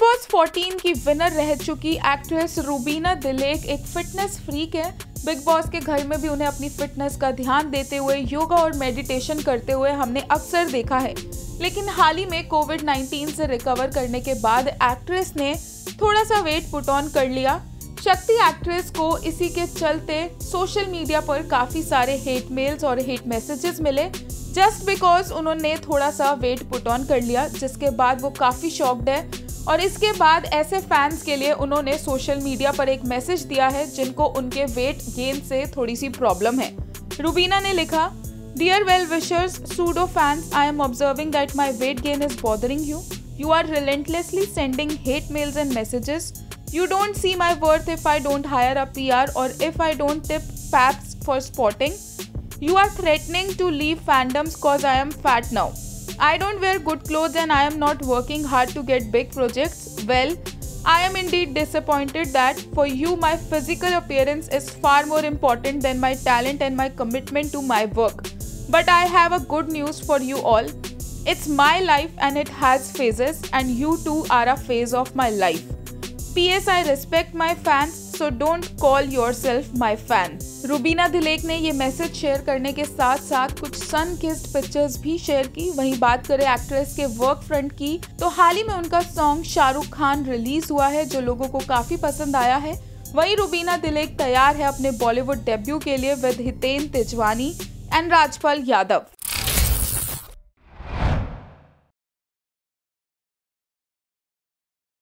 Boss 14 की winner रह चुकी एक्ट्रेस रूबीना दिलेक एक फिटनेस फ्रीक है। बिग बॉस के घर में भी उन्हें अपनी फिटनेस का ध्यान देते हुए योगा और मेडिटेशन करते हुए हमने अक्सर देखा है। लेकिन हाल ही में कोविड 19 से रिकवर करने के बाद एक्ट्रेस ने थोड़ा सा वेट पुट ऑन कर लिया। शक्ति एक्ट्रेस को इसी के चलते सोशल मीडिया पर काफ़ी सारे हेट मेल्स और हेट मैसेजेस मिले। जस्ट बिकॉज़ उन्होंने थोड़ा सा वेट पुट ऑन कर लिया, जिसके बाद वो काफ़ी शॉक्ड है। और इसके बाद ऐसे फैंस के लिए उन्होंने सोशल मीडिया पर एक मैसेज दिया है, जिनको उनके वेट गेन से थोड़ी सी प्रॉब्लम है। रूबीना ने लिखा dear well wishers pseudo fans I am observing that my weight gain is bothering you you are relentlessly sending hate mails and messages you don't see my worth if I don't hire a P R or if I don't tip paps for spotting you are threatening to leave fandoms cause I am fat now I don't wear good clothes and I am not working hard to get big projects. Well, I am indeed disappointed that for you my physical appearance is far more important than my talent and my commitment to my work. But I have a good news for you all. It's my life and it has phases and you too are a phase of my life. P.S. I respect my fans so don't call yourself my fan Rubina Dilaik ने ये message share करने के साथ साथ कुछ sun kissed pictures भी share की। वहीं बात करें एक्ट्रेस के वर्क फ्रंट की तो हाल ही में उनका सॉन्ग शाहरुख खान रिलीज़ हुआ है, जो लोगों को काफ़ी पसंद आया है। वहीं रूबीना दिलेक तैयार है अपने बॉलीवुड डेब्यू के लिए विद हितेन तिजवानी एंड राजपाल यादव